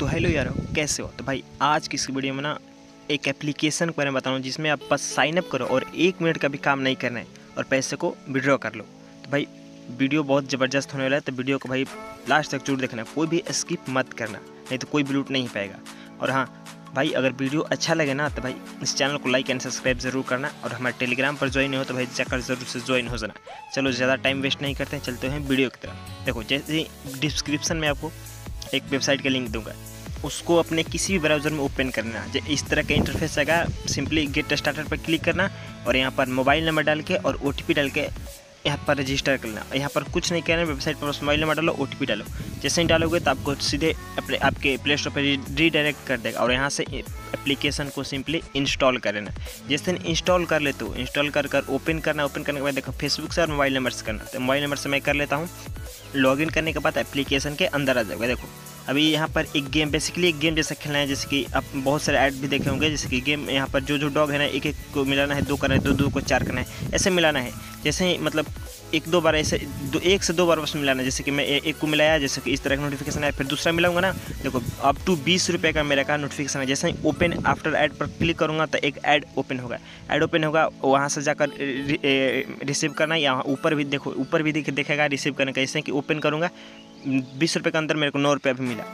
तो हेलो यार, कैसे हो? तो भाई, आज की इस वीडियो में ना एक एप्लीकेशन के बारे में बताऊँ, जिसमें आप बस साइन अप करो और एक मिनट का भी काम नहीं करना है और पैसे को विड्रॉ कर लो। तो भाई वीडियो बहुत ज़बरदस्त होने वाला है तो वीडियो को भाई लास्ट तक ज़रूर देखना। कोई भी स्किप मत करना, नहीं तो कोई भी लूट नहीं पाएगा। और हाँ भाई, अगर वीडियो अच्छा लगे ना तो भाई, इस चैनल को लाइक एंड सब्सक्राइब ज़रूर करना और हमारे टेलीग्राम पर ज्वाइन हो तो भाई, जाकर ज़रूर से ज्वाइन हो जाना। चलो, ज़्यादा टाइम वेस्ट नहीं करते हैं चलते हैं वीडियो की तरफ़। देखो, जैसे डिस्क्रिप्शन में आपको एक वेबसाइट का लिंक दूँगा। उसको अपने किसी भी ब्राउज़र में ओपन करना। इस तरह का इंटरफेस आएगा सिंपली गेट स्टार्टर पर क्लिक करना और यहाँ पर मोबाइल नंबर डाल के और ओटीपी डाल के यहाँ पर रजिस्टर करना। यहाँ पर कुछ नहीं कहना वेबसाइट पर मोबाइल नंबर डालो OTP डालो। जैसे ही डालोगे तो आपको सीधे अपने, आपके प्ले स्टोर पर रीडायरेक्ट कर देगा और यहाँ से एप्लीकेशन को सिंपली इंस्टॉल कर लेना जैसे इंस्टॉल कर लेते हो इंस्टॉल कर कर ओपन करना ओपन करने के बाद देखो फेसबुक से और मोबाइल नंबर से करना। तो मोबाइल नंबर से मैं कर लेता हूँ। लॉगिन करने के बाद एप्लीकेशन के अंदर आ जाएगा देखो अभी यहाँ पर एक गेम बेसिकली एक गेम जैसा खेलना है, जैसे कि आप बहुत सारे ऐड भी देखे होंगे, जैसे कि गेम यहाँ पर जो जो डॉग है ना एक एक को मिलाना है, दो करना है दो दो को चार करना है, ऐसे मिलाना है। जैसे ही मतलब एक दो बार ऐसे, दो, एक से दो बार बस मिलाना जैसे कि मैं एक को मिलाया, जैसे कि इस तरह का नोटिफिकेशन आया, फिर दूसरा मिलाऊँगा ना, देखो अप टू बीस रुपये का मेरा का नोटिफिकेशन है। जैसे ही ओपन आफ्टर ऐड पर क्लिक करूँगा तो एक ऐड ओपन होगा। ऐड ओपन होगा, वहाँ से जाकर रिसीव करना, यहाँ ऊपर भी देखो, ऊपर भी देखेगा रिसीव करने का। जैसे कि ओपन करूँगा बीस रुपये के अंदर मेरे को नौ रुपये भी मिला।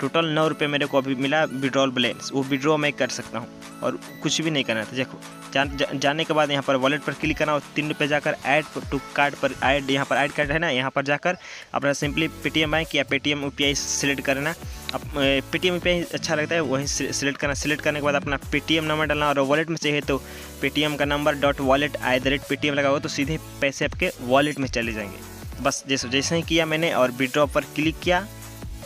टोटल नौ रुपये मेरे को अभी मिला विड्रॉल बैलेंस वो विड्रॉ मैं कर सकता हूँ और कुछ भी नहीं करना था। देखो जान, जा, जाने के बाद यहाँ पर वॉलेट पर क्लिक करना और तीन रुपये जाकर ऐड टू कार्ड पर ऐड यहाँ पर ऐड कार्ड है ना यहाँ पर जाकर अपना सिंपली पेटीएम बैंक या पेटीएम यू पी सिलेक्ट करना। अब पेटीएम यू पी अच्छा लगता है वहीं सिलेक्ट करना। सिलेक्ट करने के बाद अपना पेटीएम नंबर डालना और वॉलेट में चाहिए तो पेटीएम का number dot wallet at the rate Paytm लगा हुआ तो सीधे पैसे आपके वॉलेट में चले जाएँगे। बस जैसे जैसे ही किया मैंने और विड्रॉ पर क्लिक किया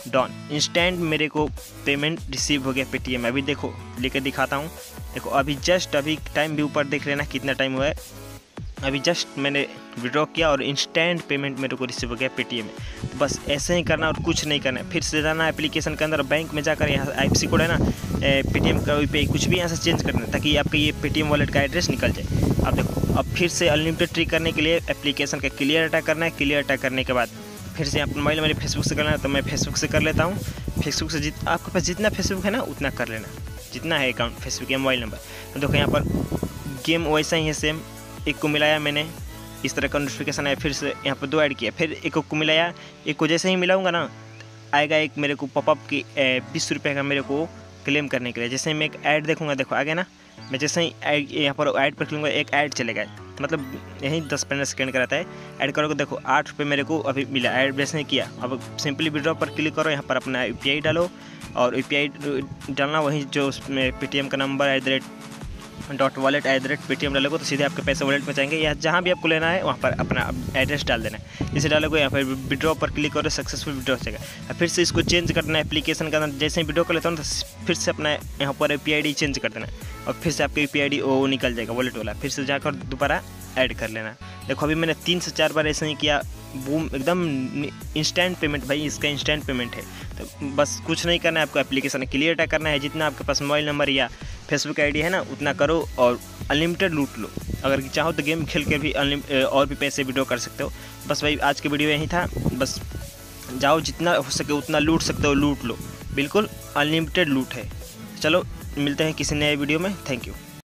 डॉन इंस्टेंट मेरे को पेमेंट रिसीव हो गया पेटीएम अभी देखो लेकर दिखाता हूँ। देखो, अभी जस्ट अभी टाइम भी ऊपर देख लेना कितना टाइम हुआ है। अभी जस्ट मैंने विड्रॉ किया और इंस्टेंट पेमेंट मेरे को रिसीव हो गया पेटीएम में तो बस ऐसे ही करना और कुछ नहीं करना फिर से जाना एप्लीकेशन के अंदर बैंक में जाकर यहाँ आई सी कोड है ना पेटीएम का पे कुछ भी यहाँ से चेंज करना है, ताकि आपका ये पेटीएम वॉलेट का एड्रेस निकल जाए। आप देखो अब फिर से अनलिमिटेड ट्रिक करने के लिए एप्लीकेशन का क्लियर अटैक करना है। क्लियर अटैक करने के बाद फिर से आप मोबाइल मेरे फेसबुक से करना है तो मैं फेसबुक से कर लेता हूँ। फेसबुक से जित, आपके पास जितना फेसबुक है ना, उतना कर लेना। जितना है अकाउंट फेसबुक या मोबाइल नंबर तो देखो यहाँ पर गेम वैसा ही है सेम एक को मिलाया मैंने, इस तरह का नोटिफिकेशन आया, फिर से यहाँ पर दो ऐड किया। फिर एक को मिलाया, एक को जैसे ही मिलाऊँगा ना, आएगा एक मेरे को पॉपअप की बीस रुपये का मेरे को क्लेम करने के लिए। जैसे मैं एक ऐड देखूँगा, देखो आगे ना मैं जैसे ही ऐड, यहाँ पर ऐड पर क्लिक एक ऐड चलेगा। मतलब यही दस पंद्रह सेकेंड का रहता है। ऐड करोगे, देखो, आठ रुपये मेरे को अभी मिला, ऐड जैसे नहीं किया। अब सिंपली विड्रॉ पर क्लिक करो, यहाँ पर अपना यूपीआई डालो, और यूपीआई डालना, वहीं जो उसमें पेटीएम का number at the rate dot wallet at the rate Paytm डालोगे तो सीधे आपके पैसे वॉलेट में जाएँगे या जहाँ भी आपको लेना है वहाँ पर अपना एड्रेस डाल देना है। जैसे डालोगे यहाँ पर विड्रॉ पर क्लिक करो सक्सेसफुल विड्रॉ हो जाएगा फिर से इसको चेंज करना है एप्लीकेशन का जैसे ही विड्रॉ कर लेता हूँ तो फिर से अपना यहाँ पर यू चेंज कर देना और फिर से आपका यू पी वो निकल जाएगा वॉलेट वाला। फिर से जाकर दोबारा ऐड कर लेना देखो, अभी मैंने तीन से चार बार ऐसे ही किया। बूम एकदम इंस्टेंट पेमेंट भाई, इसका इंस्टेंट पेमेंट है। तो बस कुछ नहीं करना है, आपको एप्लीकेशन क्लियर करना है। जितना आपके पास मोबाइल नंबर या फेसबुक आईडी है ना, उतना करो और अनलिमिटेड लूट लो। अगर चाहो तो गेम खेल के भी और भी पैसे विड्रॉ कर सकते हो। बस भाई, आज के वीडियो यही था। बस जाओ, जितना हो सके उतना लूट सकते हो, लूट लो। बिल्कुल अनलिमिटेड लूट है। चलो, मिलते हैं किसी नए वीडियो में। Thank you